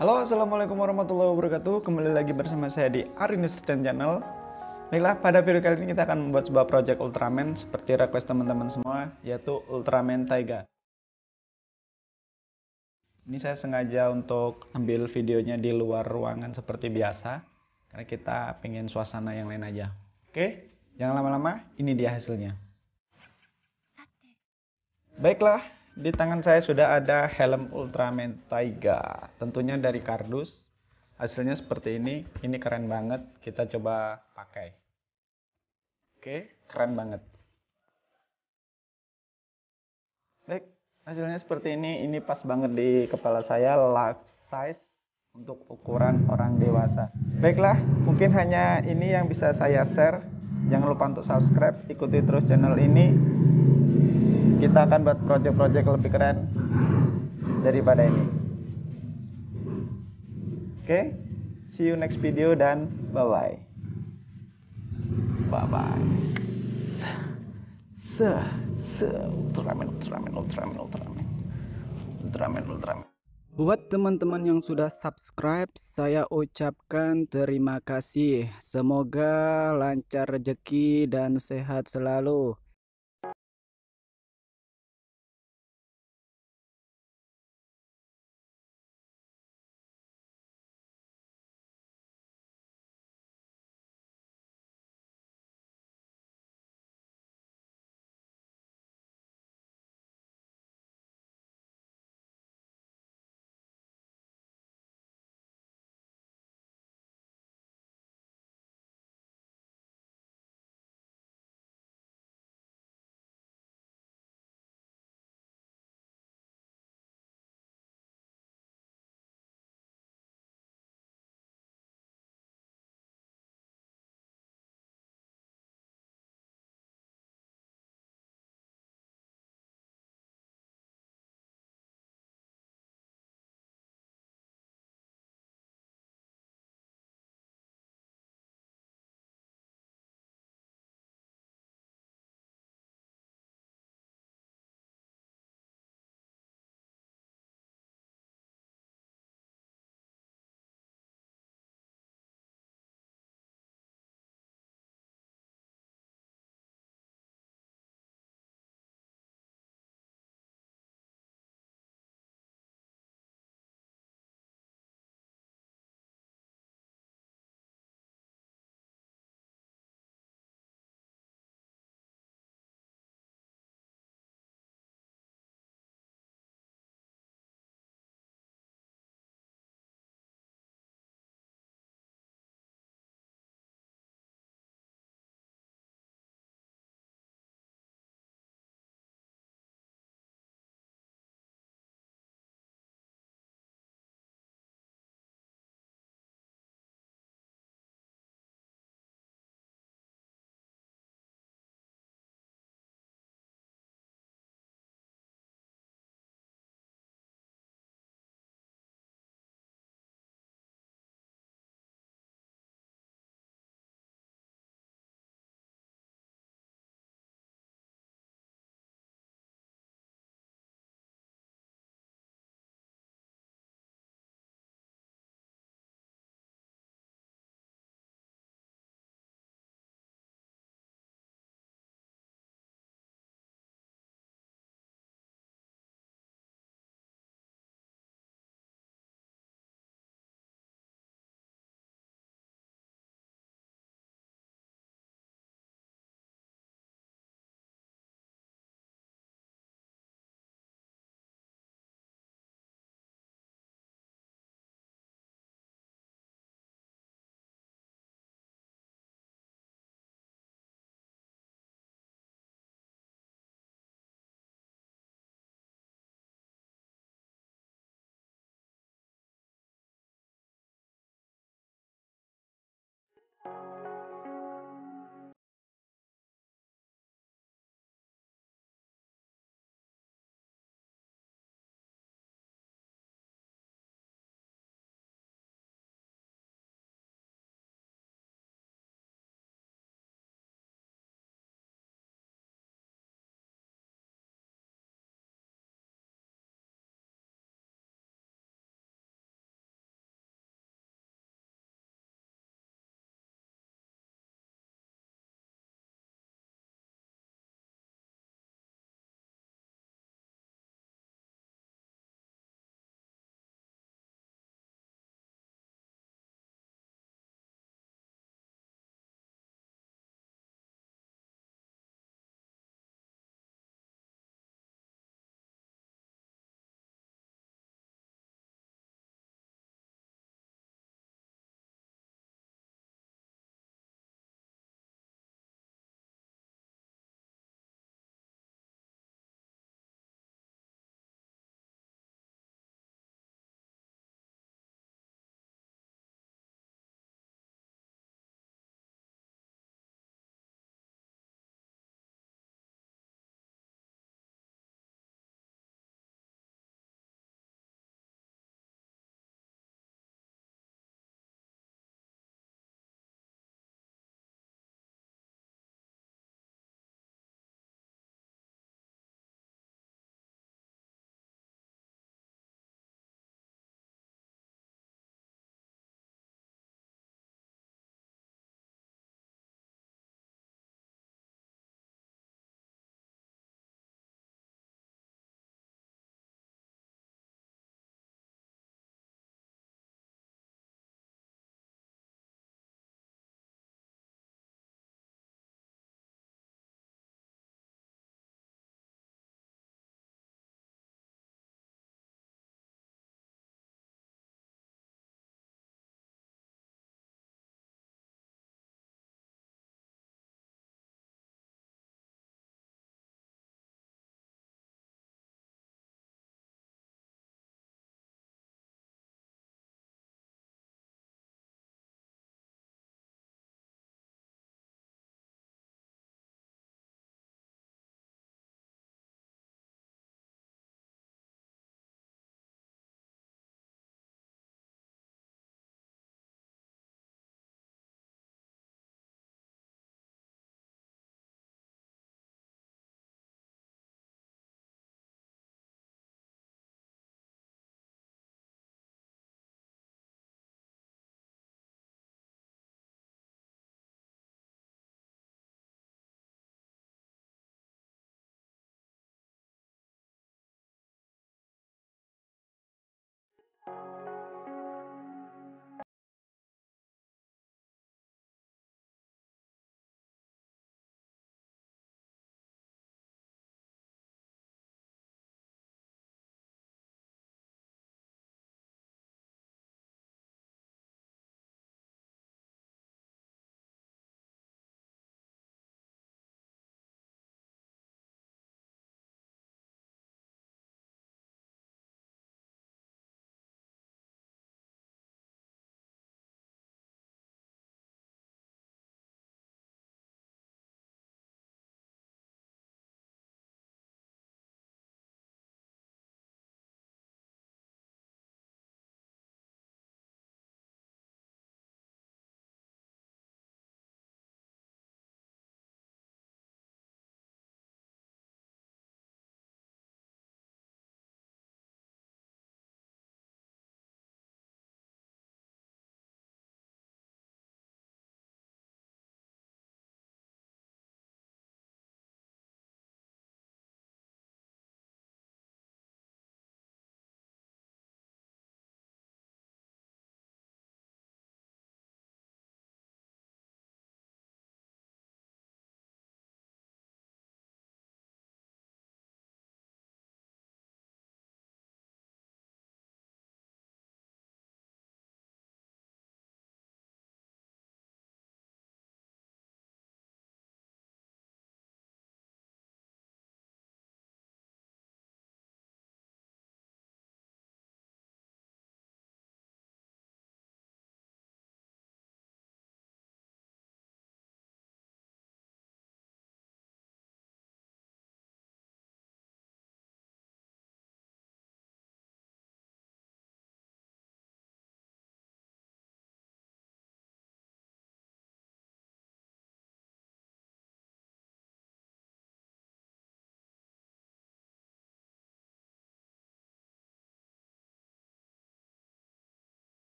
Halo, Assalamualaikum warahmatullahi wabarakatuh. Kembali lagi bersama saya di Arinis Channel. Baiklah, pada video kali ini kita akan membuat sebuah project Ultraman seperti request teman-teman semua, yaitu Ultraman Taiga. Ini saya sengaja untuk ambil videonya di luar ruangan seperti biasa, karena kita pengen suasana yang lain aja. Oke, jangan lama-lama, ini dia hasilnya. Baiklah, di tangan saya sudah ada helm Ultraman Taiga, tentunya dari kardus. Hasilnya seperti ini, ini keren banget. Kita coba pakai. Oke, keren banget. Baik, hasilnya seperti ini. Ini pas banget di kepala saya, large size untuk ukuran orang dewasa. Baiklah, mungkin hanya ini yang bisa saya share. Jangan lupa untuk subscribe, ikuti terus channel ini kita akan buat project-project lebih keren daripada ini oke okay? see you next video dan bye bye bye bye se se Ultraman Ultraman Ultraman Ultraman Ultraman Ultraman Buat teman-teman yang sudah subscribe, saya ucapkan terima kasih. Semoga lancar rezeki dan sehat selalu. うん。